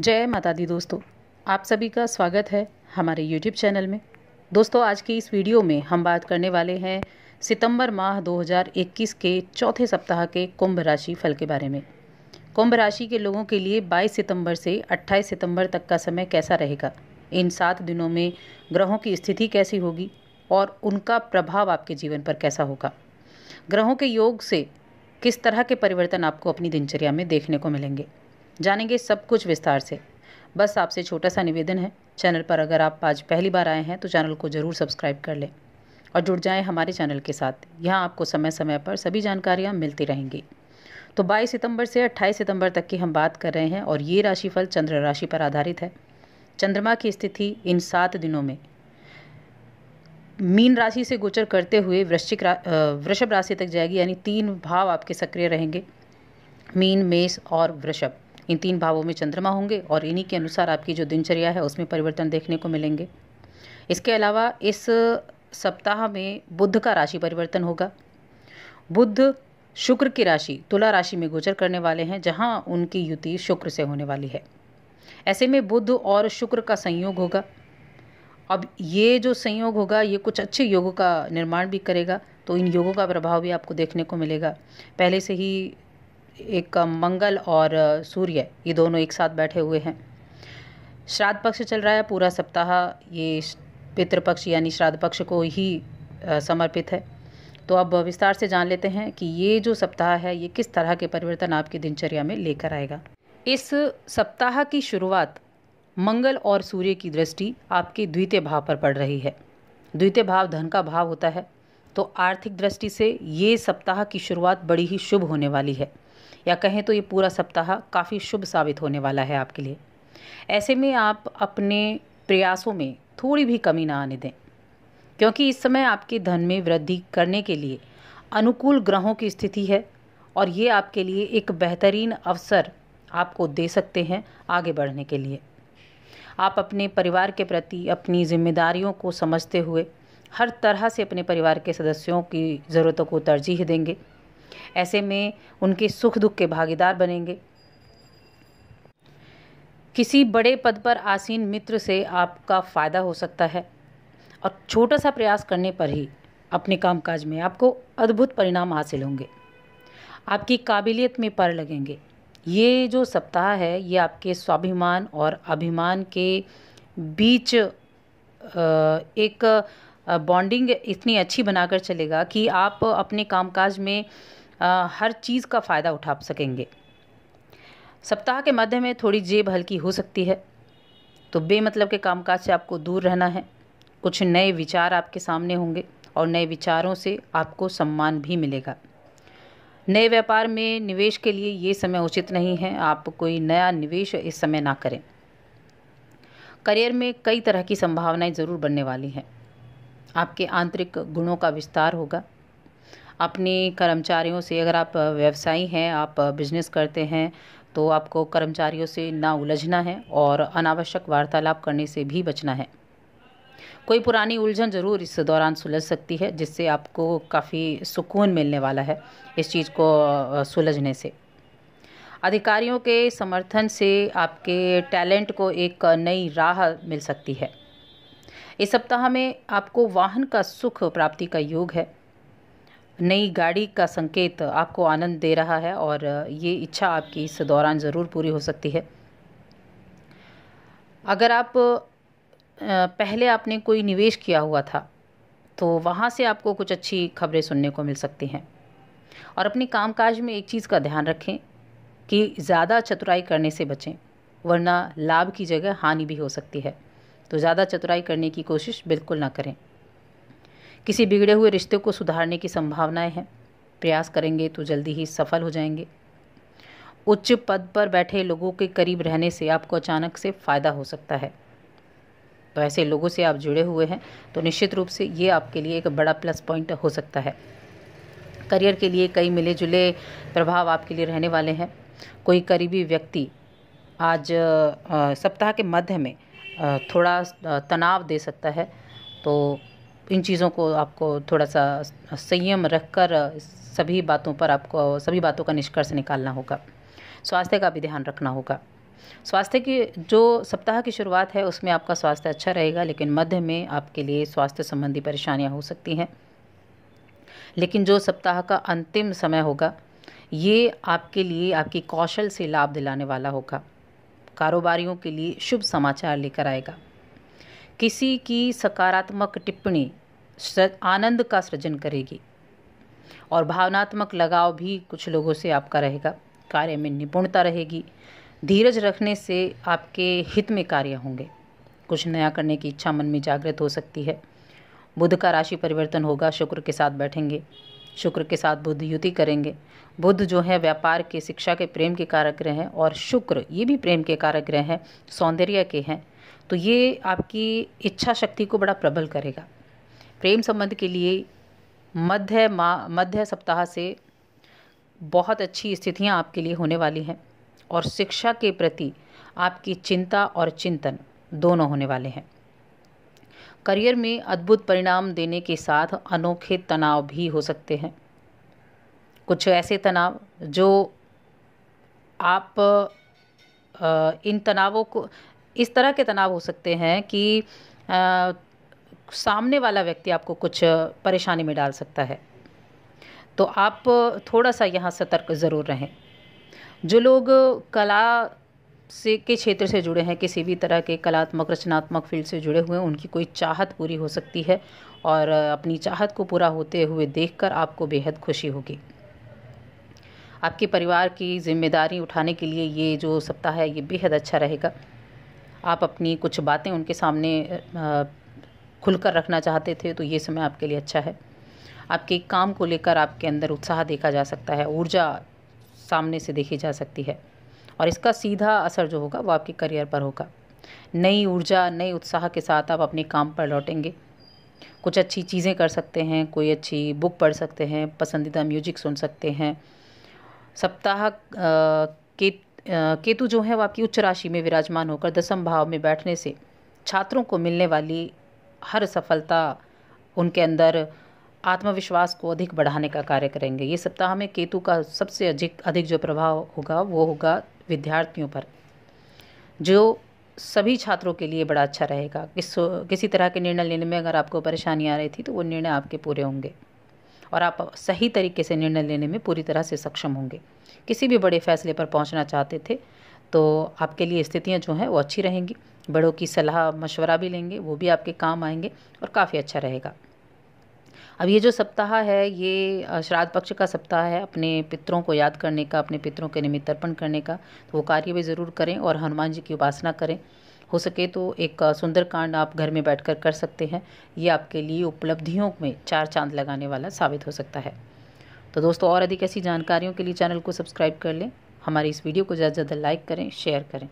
जय माता दी दोस्तों। आप सभी का स्वागत है हमारे YouTube चैनल में। दोस्तों, आज की इस वीडियो में हम बात करने वाले हैं सितंबर माह 2021 के चौथे सप्ताह के कुंभ राशि फल के बारे में। कुंभ राशि के लोगों के लिए 22 सितंबर से 28 सितंबर तक का समय कैसा रहेगा? इन सात दिनों में ग्रहों की स्थिति कैसी होगी और उनका प्रभाव आपके जीवन पर कैसा होगा? ग्रहों के योग से किस तरह के परिवर्तन आपको अपनी दिनचर्या में देखने को मिलेंगे? जानेंगे सब कुछ विस्तार से। बस आपसे छोटा सा निवेदन है, चैनल पर अगर आप आज पहली बार आए हैं तो चैनल को ज़रूर सब्सक्राइब कर लें और जुड़ जाएँ हमारे चैनल के साथ। यहाँ आपको समय समय पर सभी जानकारियाँ मिलती रहेंगी। तो 22 सितंबर से 28 सितंबर तक की हम बात कर रहे हैं और ये राशिफल चंद्र राशि पर आधारित है। चंद्रमा की स्थिति इन सात दिनों में। मीन राशि से गोचर करते हुए वृश्चिक वृषभ राशि तक जाएगी, यानी तीन भाव आपके सक्रिय रहेंगे। मीन, मेष और वृषभ। इन तीन भावों में चंद्रमा होंगे और इन्हीं के अनुसार आपकी जो दिनचर्या है, उसमें परिवर्तन देखने को मिलेंगे। इसके अलावा इस सप्ताह में बुद्ध का राशि परिवर्तन होगा। बुद्ध शुक्र की राशि, तुला राशि में गोचर करने वाले हैं, जहाँ उनकी युति शुक्र से होने वाली है। ऐसे में बुद्ध और शुक्र का संयोग होगा। अब ये जो संयोग होगा, ये कुछ अच्छे योगों का निर्माण भी करेगा तो इन योगों का प्रभाव भी आपको देखने को मिलेगा। पहले से ही एक मंगल और सूर्य, ये दोनों एक साथ बैठे हुए हैं। श्राद्ध पक्ष चल रहा है पूरा सप्ताह, ये पितृपक्ष यानी श्राद्ध पक्ष को ही समर्पित है। तो अब विस्तार से जान लेते हैं कि ये जो सप्ताह है, ये किस तरह के परिवर्तन आपकी दिनचर्या में लेकर आएगा। इस सप्ताह की शुरुआत मंगल और सूर्य की दृष्टि आपके द्वितीय भाव पर पड़ रही है। द्वितीय भाव धन का भाव होता है तो आर्थिक दृष्टि से ये सप्ताह की शुरुआत बड़ी ही शुभ होने वाली है। या कहें तो ये पूरा सप्ताह काफ़ी शुभ साबित होने वाला है आपके लिए। ऐसे में आप अपने प्रयासों में थोड़ी भी कमी ना आने दें, क्योंकि इस समय आपके धन में वृद्धि करने के लिए अनुकूल ग्रहों की स्थिति है और ये आपके लिए एक बेहतरीन अवसर आपको दे सकते हैं आगे बढ़ने के लिए। आप अपने परिवार के प्रति अपनी जिम्मेदारियों को समझते हुए हर तरह से अपने परिवार के सदस्यों की ज़रूरतों को तरजीह देंगे। ऐसे में उनके सुख दुख के भागीदार बनेंगे। किसी बड़े पद पर आसीन मित्र से आपका फ़ायदा हो सकता है। और छोटा सा प्रयास करने पर ही अपने कामकाज में आपको अद्भुत परिणाम हासिल होंगे। आपकी काबिलियत में पर लगेंगे। ये जो सप्ताह है, ये आपके स्वाभिमान और अभिमान के बीच एक बॉन्डिंग इतनी अच्छी बनाकर चलेगा कि आप अपने कामकाज में हर चीज़ का फ़ायदा उठा सकेंगे। सप्ताह के मध्य में थोड़ी जेब हल्की हो सकती है। तो बेमतलब के कामकाज से आपको दूर रहना है। कुछ नए विचार आपके सामने होंगे और नए विचारों से आपको सम्मान भी मिलेगा। नए व्यापार में निवेश के लिए ये समय उचित नहीं है। आप कोई नया निवेश इस समय ना करें। करियर में कई तरह की संभावनाएँ ज़रूर बनने वाली हैं। आपके आंतरिक गुणों का विस्तार होगा। अपने कर्मचारियों से अगर आप व्यवसायी हैं, आप बिज़नेस करते हैं तो आपको कर्मचारियों से ना उलझना है और अनावश्यक वार्तालाप करने से भी बचना है। कोई पुरानी उलझन ज़रूर इस दौरान सुलझ सकती है, जिससे आपको काफ़ी सुकून मिलने वाला है इस चीज़ को सुलझने से। अधिकारियों के समर्थन से आपके टैलेंट को एक नई राह मिल सकती है। इस सप्ताह में आपको वाहन का सुख प्राप्ति का योग है। नई गाड़ी का संकेत आपको आनंद दे रहा है और ये इच्छा आपकी इस दौरान ज़रूर पूरी हो सकती है। अगर आप पहले आपने कोई निवेश किया हुआ था तो वहाँ से आपको कुछ अच्छी खबरें सुनने को मिल सकती हैं। और अपने कामकाज में एक चीज़ का ध्यान रखें कि ज़्यादा चतुराई करने से बचें, वरना लाभ की जगह हानि भी हो सकती है। तो ज़्यादा चतुराई करने की कोशिश बिल्कुल ना करें। किसी बिगड़े हुए रिश्ते को सुधारने की संभावनाएँ हैं। प्रयास करेंगे तो जल्दी ही सफल हो जाएँगे। उच्च पद पर बैठे लोगों के करीब रहने से आपको अचानक से फ़ायदा हो सकता है। तो ऐसे लोगों से आप जुड़े हुए हैं तो निश्चित रूप से ये आपके लिए एक बड़ा प्लस पॉइंट हो सकता है। करियर के लिए कई मिले जुले प्रभाव आपके लिए रहने वाले हैं। कोई करीबी व्यक्ति आज सप्ताह के मध्य में थोड़ा तनाव दे सकता है तो इन चीज़ों को आपको थोड़ा सा संयम रखकर सभी बातों पर आपको, सभी बातों का निष्कर्ष निकालना होगा। स्वास्थ्य का भी ध्यान रखना होगा। स्वास्थ्य की, जो सप्ताह की शुरुआत है, उसमें आपका स्वास्थ्य अच्छा रहेगा, लेकिन मध्य में आपके लिए स्वास्थ्य संबंधी परेशानियाँ हो सकती हैं। लेकिन जो सप्ताह का अंतिम समय होगा, ये आपके लिए, आपकी कौशल से लाभ दिलाने वाला होगा। कारोबारियों के लिए शुभ समाचार लेकर आएगा। किसी की सकारात्मक टिप्पणी आनंद का सृजन करेगी। और भावनात्मक लगाव भी कुछ लोगों से आपका रहेगा। कार्य में निपुणता रहेगी। धीरज रखने से आपके हित में कार्य होंगे। कुछ नया करने की इच्छा मन में जागृत हो सकती है। बुध का राशि परिवर्तन होगा, शुक्र के साथ बैठेंगे। शुक्र के साथ बुध युति करेंगे। बुध जो है व्यापार के, शिक्षा के, प्रेम के कारक ग्रह हैं और शुक्र ये भी प्रेम के कारक ग्रह हैं, सौंदर्य के हैं। तो ये आपकी इच्छा शक्ति को बड़ा प्रबल करेगा। प्रेम संबंध के लिए मध्य माह मध्य सप्ताह से बहुत अच्छी स्थितियाँ आपके लिए होने वाली हैं और शिक्षा के प्रति आपकी चिंता और चिंतन दोनों होने वाले हैं। करियर में अद्भुत परिणाम देने के साथ अनोखे तनाव भी हो सकते हैं। कुछ ऐसे तनाव जो आप इन तनावों को, इस तरह के तनाव हो सकते हैं कि सामने वाला व्यक्ति आपको कुछ परेशानी में डाल सकता है। तो आप थोड़ा सा यहाँ सतर्क ज़रूर रहें। जो लोग कला से, के क्षेत्र से जुड़े हैं, किसी भी तरह के कलात्मक, रचनात्मक फ़ील्ड से जुड़े हुए हैं, उनकी कोई चाहत पूरी हो सकती है और अपनी चाहत को पूरा होते हुए देखकर आपको बेहद खुशी होगी। आपके परिवार की ज़िम्मेदारी उठाने के लिए ये जो सप्ताह है, ये बेहद अच्छा रहेगा। आप अपनी कुछ बातें उनके सामने खुलकर रखना चाहते थे तो ये समय आपके लिए अच्छा है। आपके काम को लेकर आपके अंदर उत्साह देखा जा सकता है, ऊर्जा सामने से देखी जा सकती है। और इसका सीधा असर जो होगा, वो आपके करियर पर होगा। नई ऊर्जा नई उत्साह के साथ आप अपने काम पर लौटेंगे। कुछ अच्छी चीज़ें कर सकते हैं, कोई अच्छी बुक पढ़ सकते हैं, पसंदीदा म्यूज़िक सुन सकते हैं। सप्ताह के केतु जो है, वो आपकी उच्च राशि में विराजमान होकर दसम भाव में बैठने से छात्रों को मिलने वाली हर सफलता उनके अंदर आत्मविश्वास को अधिक बढ़ाने का कार्य करेंगे। ये सप्ताह में केतु का सबसे अधिक अधिक जो प्रभाव होगा, वो होगा विद्यार्थियों पर, जो सभी छात्रों के लिए बड़ा अच्छा रहेगा। किस किसी तरह के निर्णय लेने में अगर आपको परेशानी आ रही थी तो वो निर्णय आपके पूरे होंगे और आप सही तरीके से निर्णय लेने में पूरी तरह से सक्षम होंगे। किसी भी बड़े फैसले पर पहुँचना चाहते थे तो आपके लिए स्थितियाँ जो हैं वो अच्छी रहेंगी। बड़ों की सलाह, मशवरा भी लेंगे, वो भी आपके काम आएँगे और काफ़ी अच्छा रहेगा। अब ये जो सप्ताह है, ये श्राद्ध पक्ष का सप्ताह है अपने पितरों को याद करने का, अपने पितरों के निमित्त तर्पण करने का तो वो कार्य भी ज़रूर करें और हनुमान जी की उपासना करें। हो सके तो एक सुंदर कांड आप घर में बैठकर कर सकते हैं। ये आपके लिए उपलब्धियों में चार चाँद लगाने वाला साबित हो सकता है। तो दोस्तों, और अधिक ऐसी जानकारियों के लिए चैनल को सब्सक्राइब कर लें। हमारी इस वीडियो को ज़्यादा से ज़्यादा लाइक करें शेयर करें।